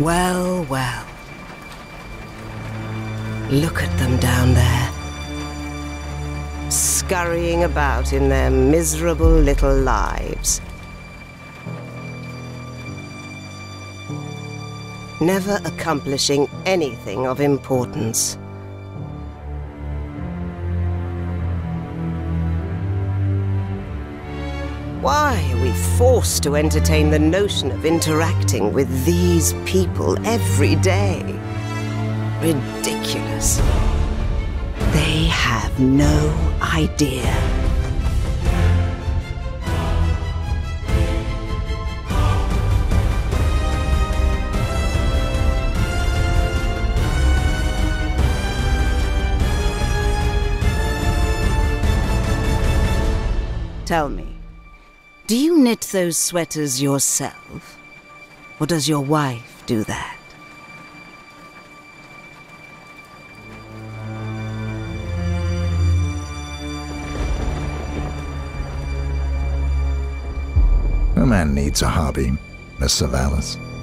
Well, well. Look at them down there. Scurrying about in their miserable little lives. Never accomplishing anything of importance. Why are we forced to entertain the notion of interacting with these people every day? Ridiculous. They have no idea. Tell me, do you knit those sweaters yourself? Or does your wife do that? A man needs a hobby, Miss Savalas.